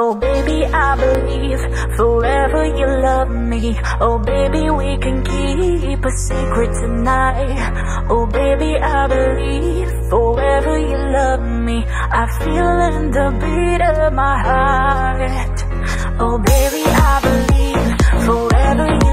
Oh baby, I believe forever you love me. Oh baby, we can keep a secret tonight. Oh baby, I believe forever you love me. I feel in the beat of my heart. Oh baby, I believe forever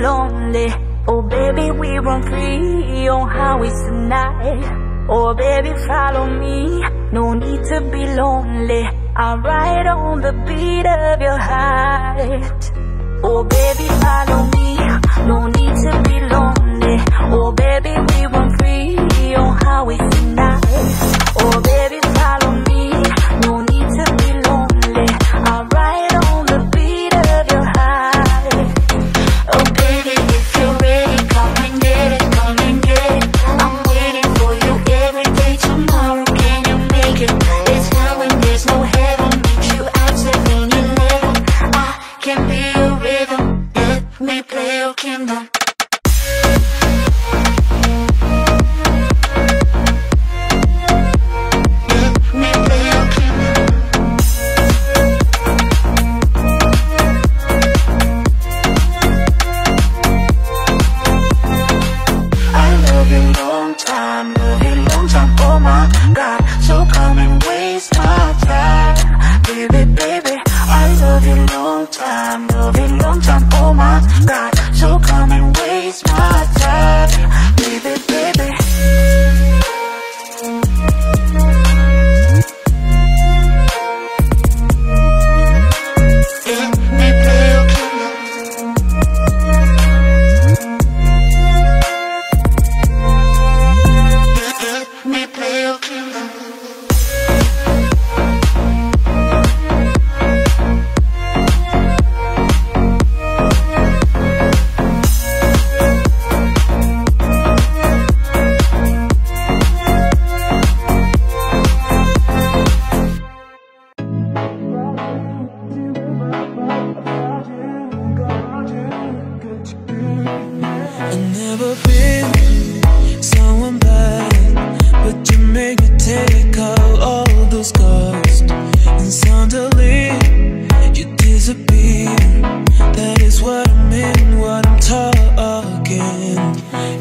lonely. Oh baby, we run free on highways tonight. Oh baby, follow me, no need to be lonely. I'm ride on the beat of your heart Oh baby, follow me, no need to be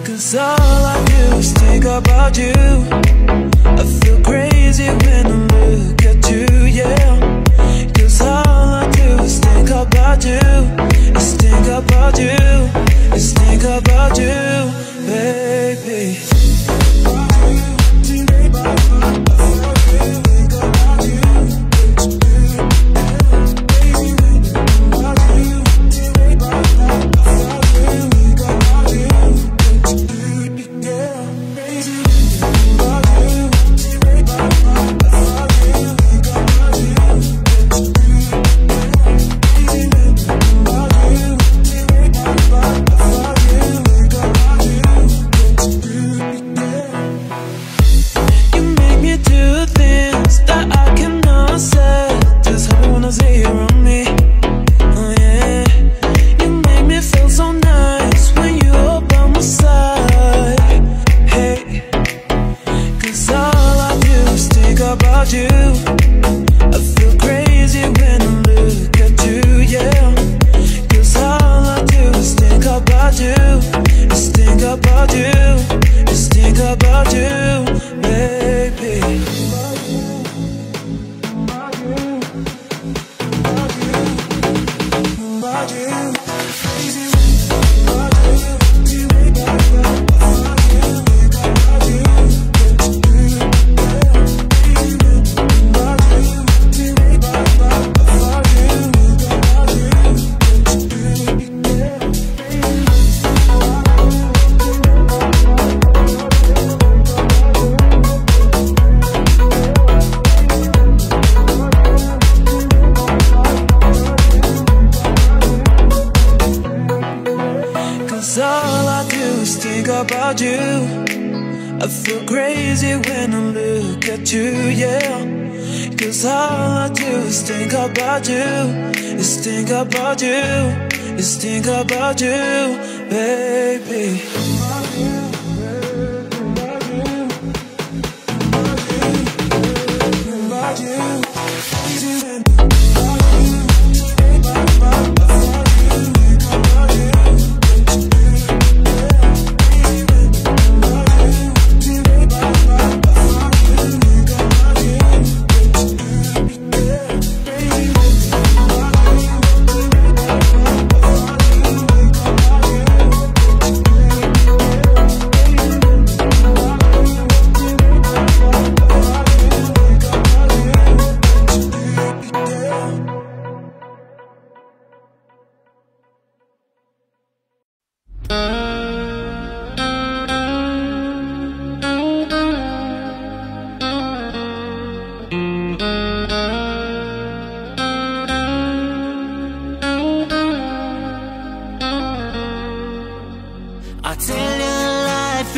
Cause all I do is think about you. I feel crazy when I look at you, yeah. Cause all I do is think about you Is think about you. Feel crazy when I look at you, yeah. Cause all I do is think about you, is think about you, is think about you, baby.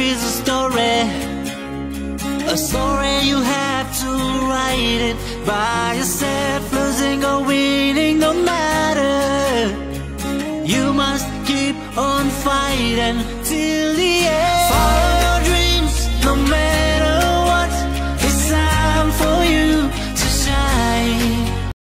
Is a story. A story you have to write it by yourself, losing or winning, no matter. You must keep on fighting.